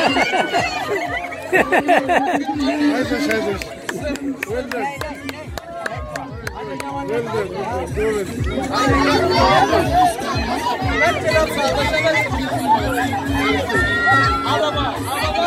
Nice and Shadish. Well done. Well done. Well done. Alaba, alaba.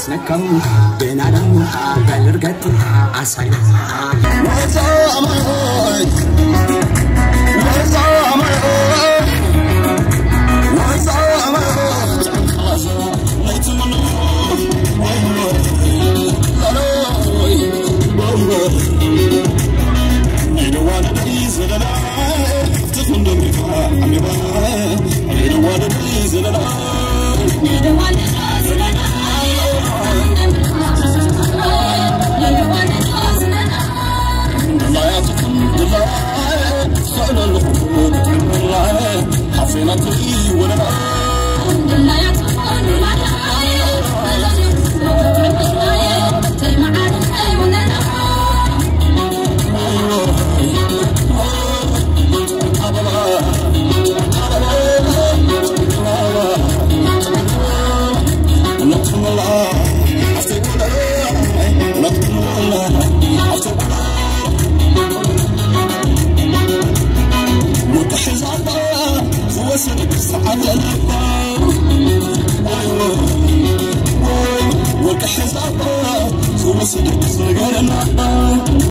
አስነካው I'm not سيدي سيدي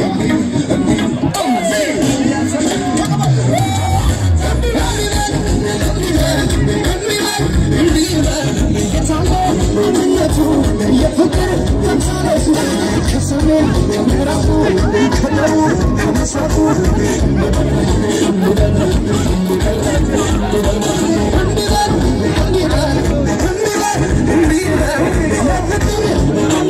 Yeah. I'm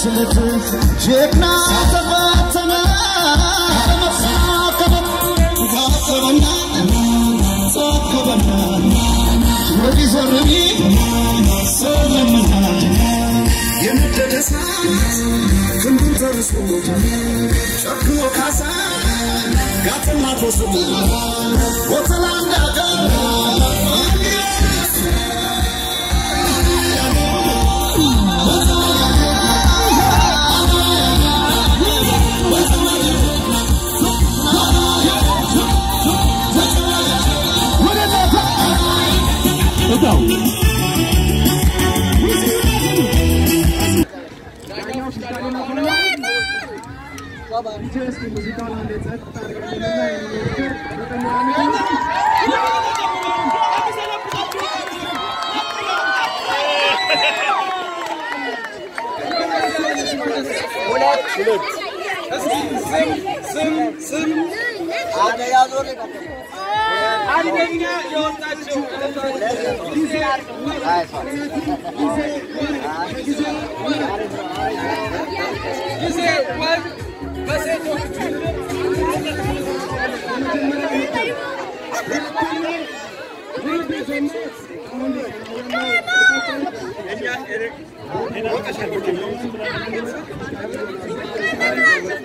ስልት ጀግና ተፈተነ መሳከበት ዘርቢ ሰለምና የነደደ ክንዱን ተርሶ ጨክኖ ካሳ ጋትና ኮሶ ወተላ go. Bulut. Sım, sım, sım. Adaya doğru. Hadi Devine, yolda. Come on!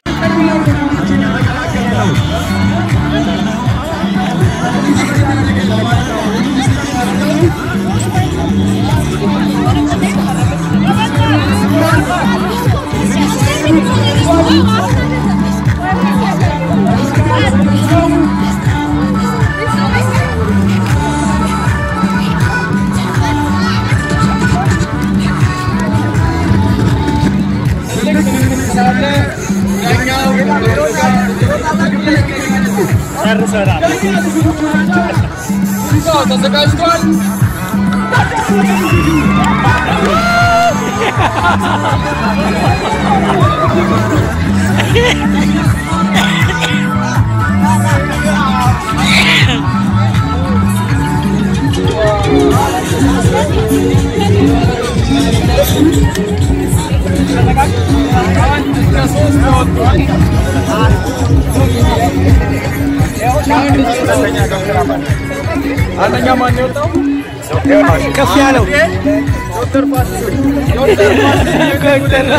Anda nyaman Yoto? Kafiano. Dokter Fasir. Dokter Dokter